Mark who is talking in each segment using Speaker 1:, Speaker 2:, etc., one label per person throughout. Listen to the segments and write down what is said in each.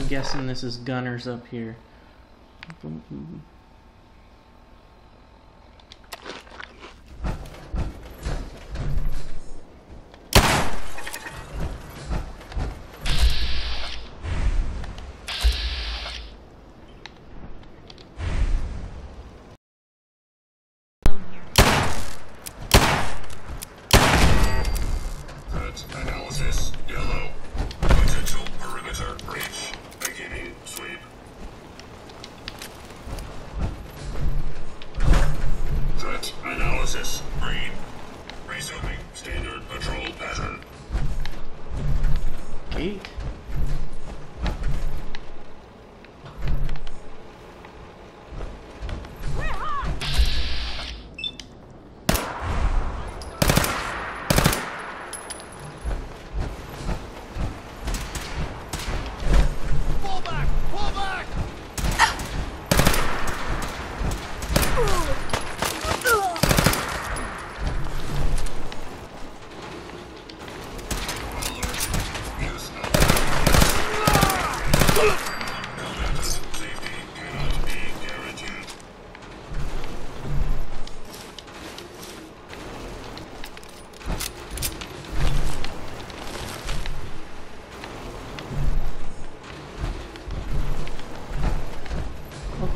Speaker 1: I'm guessing this is Gunners up here.
Speaker 2: Analysis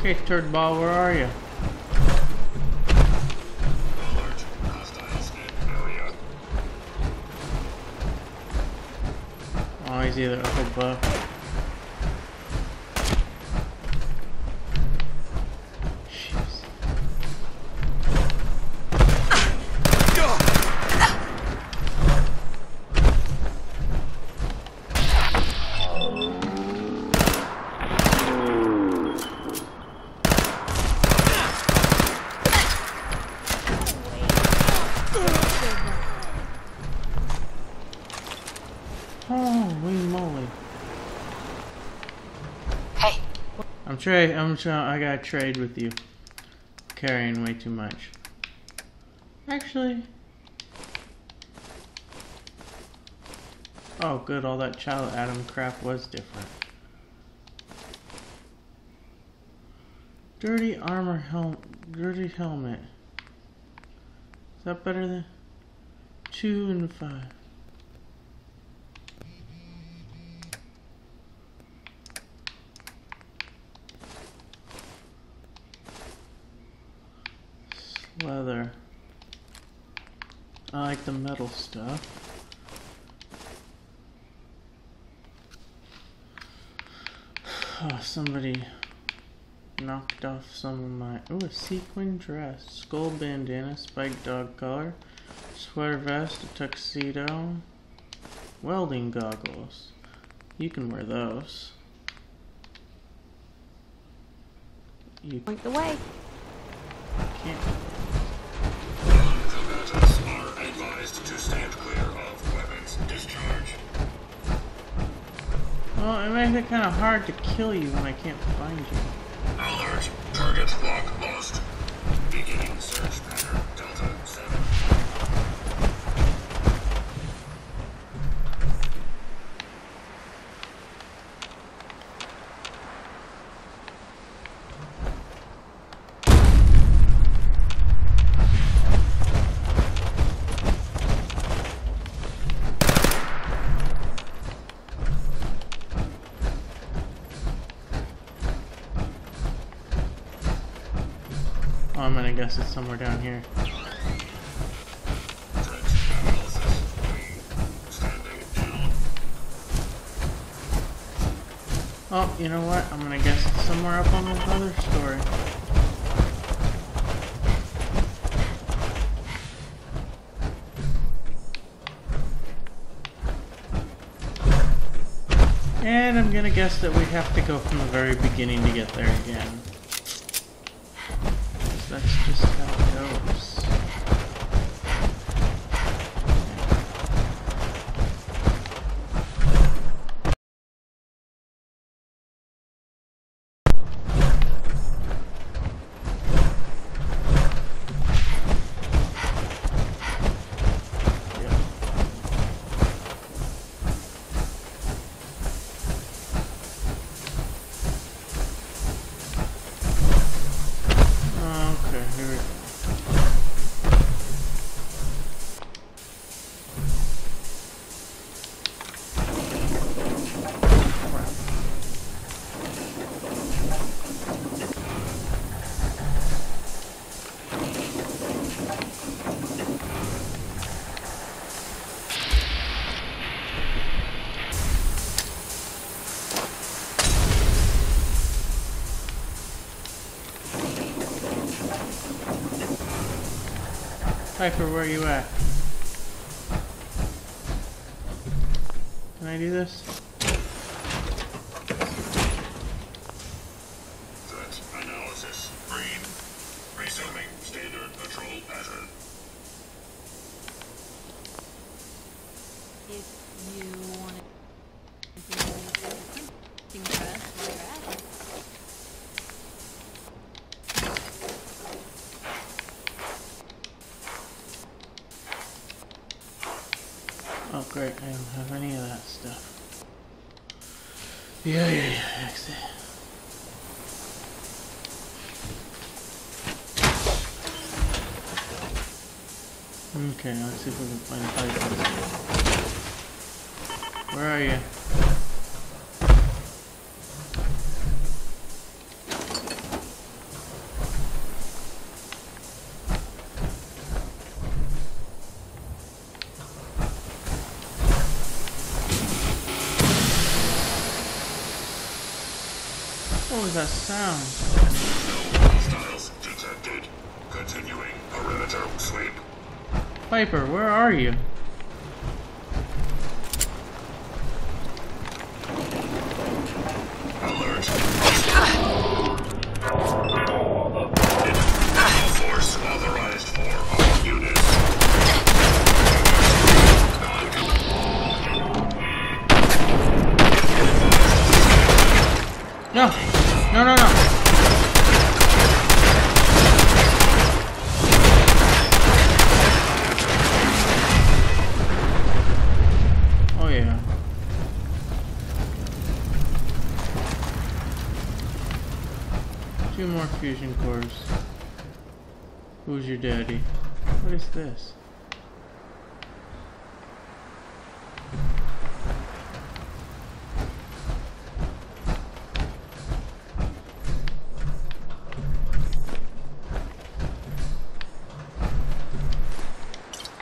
Speaker 1: Okay, turd ball, where are you? Oh, he's either up above. Holy moly.
Speaker 3: Hey,
Speaker 1: I'm trade. I'm trying. I gotta trade with you. Carrying way too much. Actually. Oh, good. All that child Adam crap was different. Dirty armor helm. Dirty helmet. Is that better than two and five? Leather. I like the metal stuff. Oh, somebody knocked off some of my. Oh, a sequin dress, skull bandana, spiked dog collar, sweater vest, a tuxedo, welding goggles. You can wear those. You
Speaker 3: point the way.
Speaker 1: can't.
Speaker 2: Advised to stand clear of weapons discharge.
Speaker 1: Well, it makes it kind of hard to kill you when I can't find you.
Speaker 2: Alert. Target lock lost. Beginning search
Speaker 1: guess it's somewhere down here. Oh, you know what? I'm gonna guess it's somewhere up on this other story. And I'm gonna guess that we have to go from the very beginning to get there again. That's just how it goes. Piper, where you at? Can I do this? Great, I don't have any of that stuff. Yeah, yeah, yeah, exit. Okay, let's see if we can find Piper. Where are you? What was that sound?
Speaker 2: Hostiles detected. Continuing perimeter sweep.
Speaker 1: Piper, where are you? Fusion cores. Who's your daddy? What is this?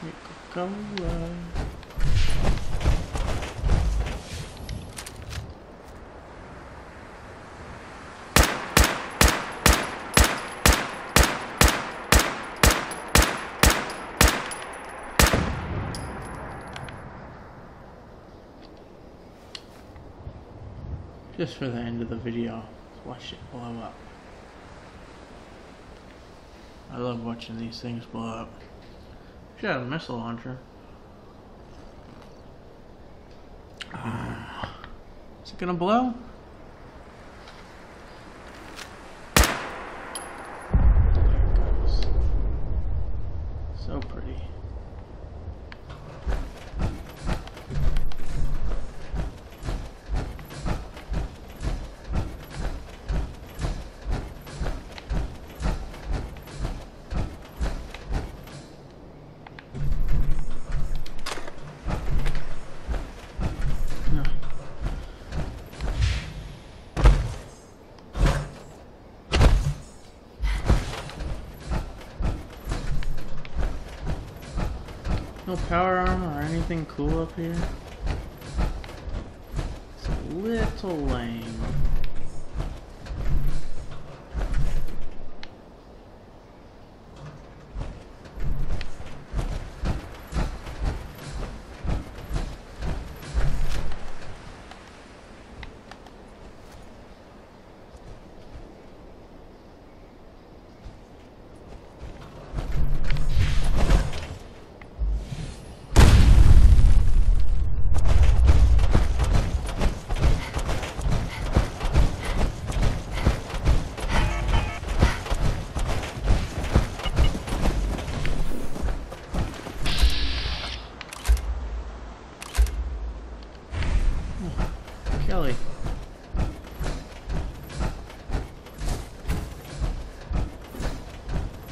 Speaker 1: Nuka-Cola. Just for the end of the video, watch it blow up. I love watching these things blow up. Should have a missile launcher. Ah. Is it gonna blow? No power armor or anything cool up here? It's a little lame. Kelly.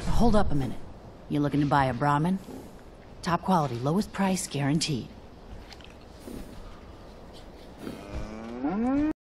Speaker 4: Hold up a minute. You looking to buy a Brahmin? Top quality, lowest price guaranteed.